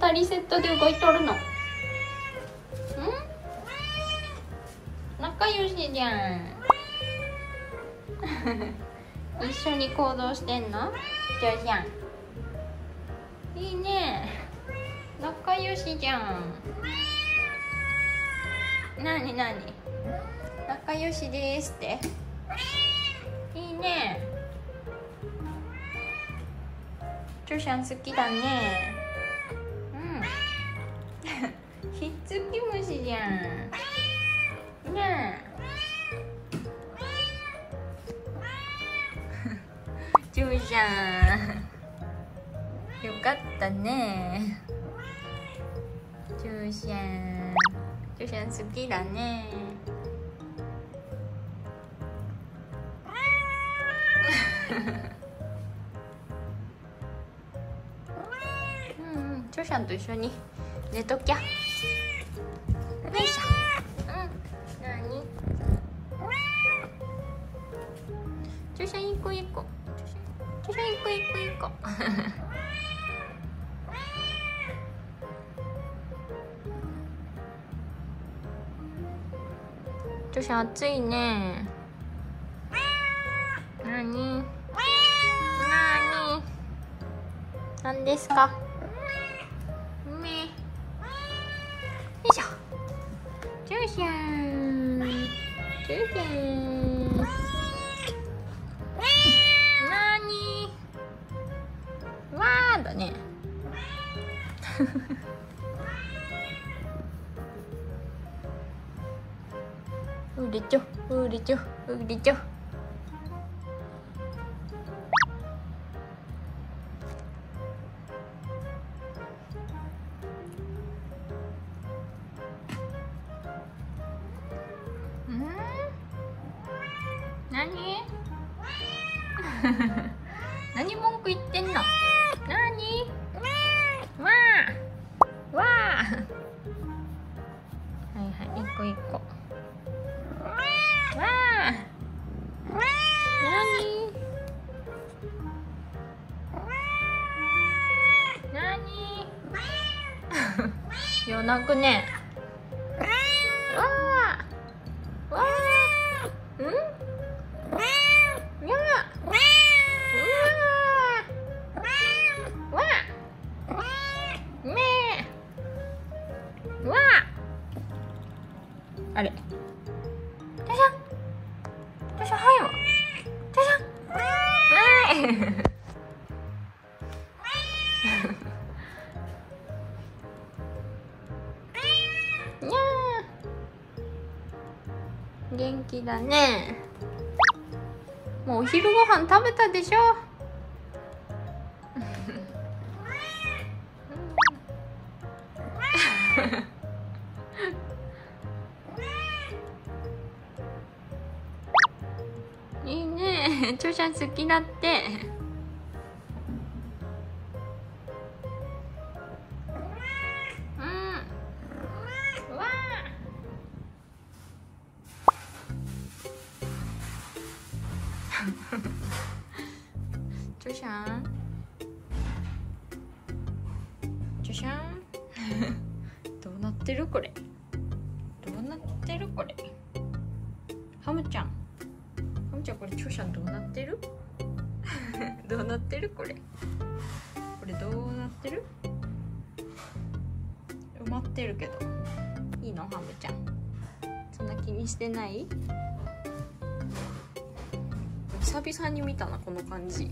2人セットで動いとるの。ん？仲良しじゃん。一緒に行動してんの？ジョーちゃん。いいね。仲良しじゃん。なになに仲良しですって。いいね。ジョーちゃん好きだね。ひっつき虫じゃん。ねえ。ジョーちゃんよかったね。ジョーちゃんジョーちゃん好きだね。うんうん。ジョーちゃんと一緒に。寝ときゃ。よいしょ。うんなに？ジョー。ちゃん一個一個。ジョーちゃん一個一個一個。ジョーちゃん暑いね。なに？なに？なんですか？なにわーだね。うれちょうれちょうれちょ。何？何文句言ってんの？何？わあ。わあ。はいはい一個一個。わあ。何？何？夜泣くね。わあ。わあ。うん？あれ。じゃじゃんじゃじゃんはいわじゃじゃんはい。にゃー。元気だね。もうお昼ご飯食べたでしょ。い いねチョちゃん好きだって。うん。わあチョシャン。チョシャン。どうなってるこれ。どうなってるこれ。ハムちゃん。んちゃんこれ著者どうなってる？どうなってるこれ？これどうなってる？埋まってるけど。いいの？ハムちゃん。そんな気にしてない？久々に見たなこの感じ。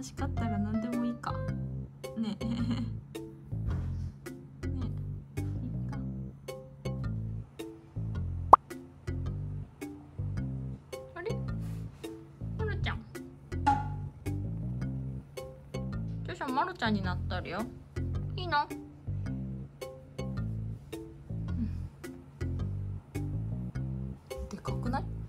楽しかったら何でもいいか。ね。まるちゃん。になったるよ。いいの、うん、でかくない？